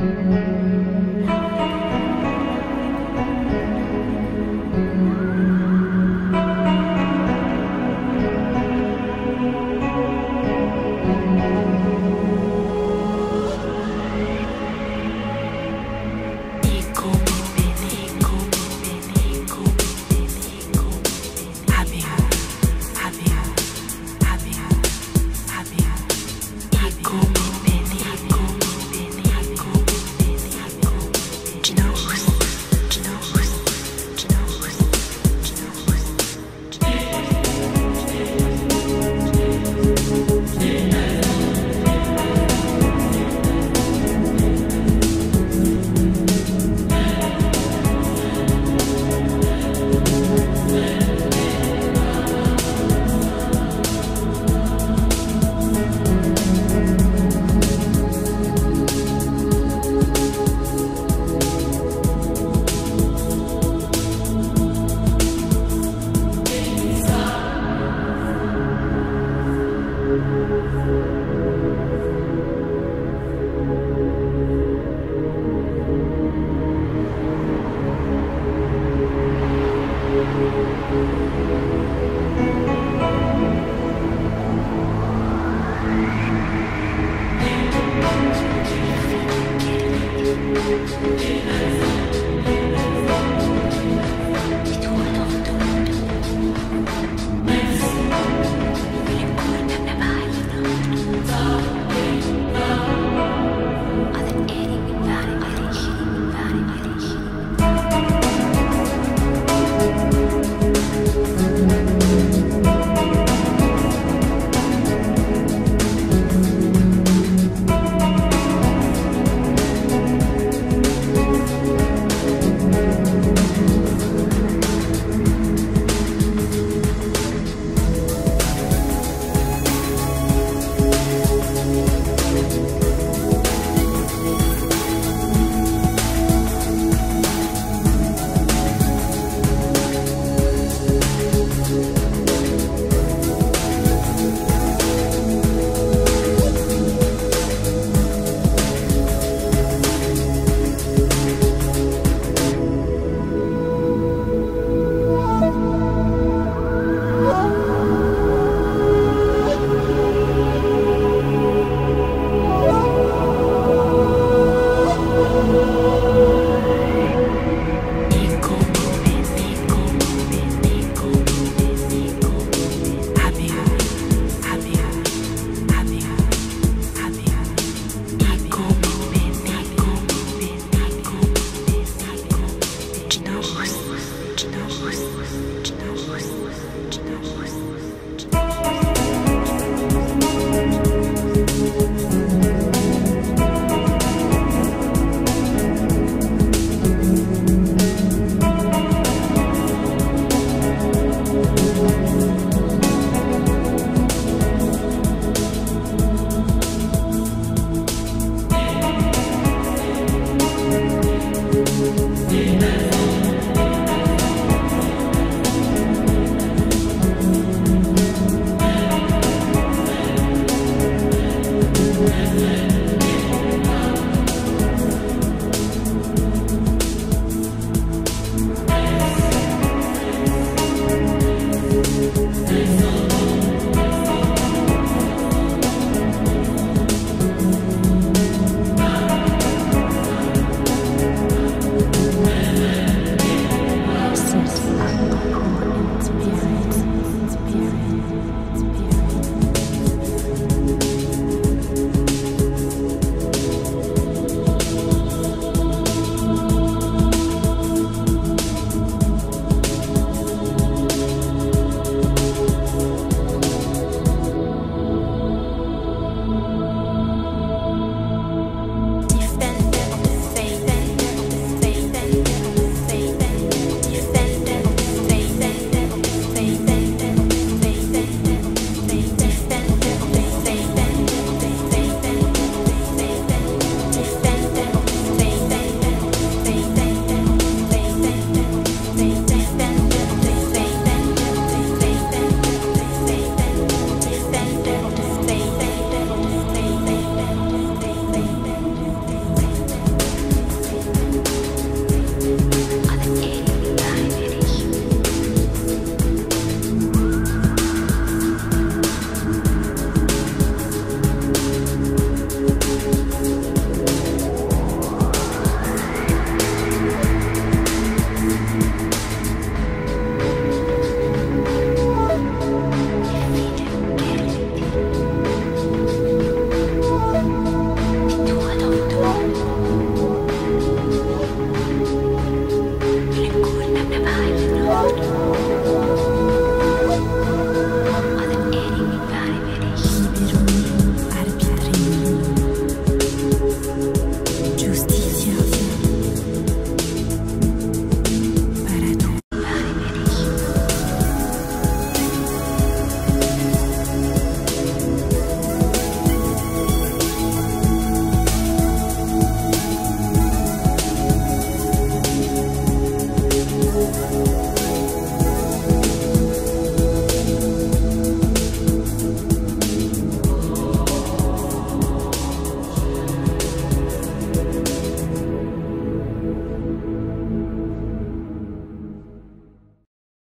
Música